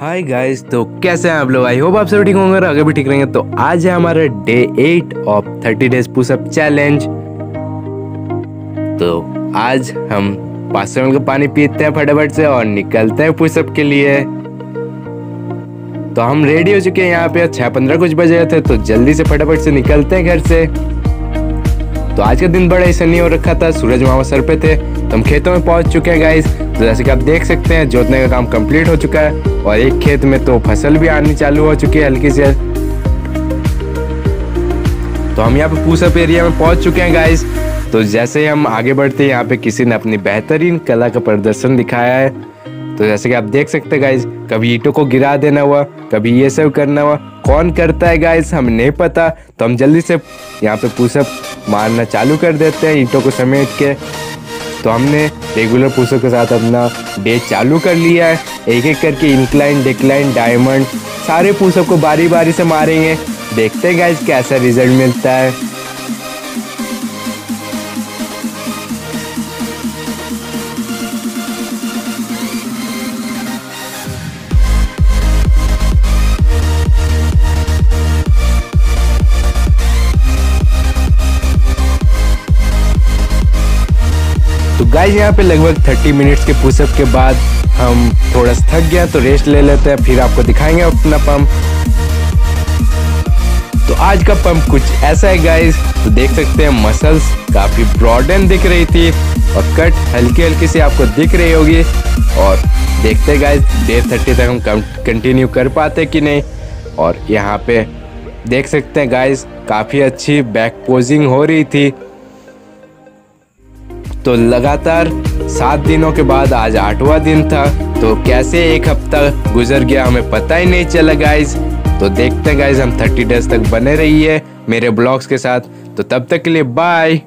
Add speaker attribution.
Speaker 1: Hi guys तो कैसे हैं आप लोग? आई होप आप सब ठीक होंगे और आगे भी ठीक रहेंगे। तो आज है हमारा day eight of thirty days pushup challenge तो आज हम पाँच सौ का पानी पीते हैं फटाफट से और निकलते हैं पुशअप के लिए। तो हम रेडी हो चुके हैं यहाँ पे। छः पंद्रह कुछ बजे थे तो जल्दी से फटाफट से निकलते हैं घर से। तो आज का दिन बड़ा ही सनी हो रखा था, सूरज मामा सर पे थे तो हम खेतों में पहुँच चुके हैं गाइस तो जैसे कि आप देख सकते हैं, जोतने का काम कंप्लीट हो चुका है और एक खेत में तो फ़सल भी आनी चालू हो चुकी है हल्की से। तो हम यहाँ पे पूसअप एरिया में पहुँच चुके हैं गाइस तो जैसे ही हम आगे बढ़ते हैं, यहाँ पे किसी ने अपनी बेहतरीन कला का प्रदर्शन दिखाया है। तो जैसे कि आप देख सकते हैं गाइज़ कभी ईटों को गिरा देना हुआ, कभी ये सब करना हुआ। कौन करता है गाइज़ हमें नहीं पता। तो हम जल्दी से यहाँ पे पुशअप मारना चालू कर देते हैं ईटों को समेट के। तो हमने रेगुलर पुशअप के साथ अपना डे चालू कर लिया है। एक एक करके इंक्लाइन डिक्लाइन डायमंड सारे पुशअप को बारी बारी से मारेंगे। देखते हैं गाइज़ कैसा रिज़ल्ट मिलता है। तो गाइज़ यहाँ पे लगभग 30 मिनट्स के पुशअप के बाद हम थोड़ा सा थक गया तो रेस्ट ले लेते हैं, फिर आपको दिखाएँगे अपना पंप तो आज का पंप कुछ ऐसा है गाइज़ तो देख सकते हैं मसल्स काफ़ी ब्रॉडन दिख रही थी और कट हल्की हल्की सी आपको दिख रही होगी। और देखते गाइज़ डे थर्टी तक हम कंटिन्यू कर पाते कि नहीं। और यहाँ पे देख सकते हैं गाइज़ काफ़ी अच्छी बैक पोजिंग हो रही थी। तो लगातार सात दिनों के बाद आज आठवां दिन था। तो कैसे एक हफ़्ता गुजर गया हमें पता ही नहीं चला गाइज़ तो देखते हैं गाइज़ हम थर्टी डेज़ तक बने रही है मेरे ब्लॉग्स के साथ। तो तब तक के लिए बाय